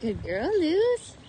Good girl, Luz.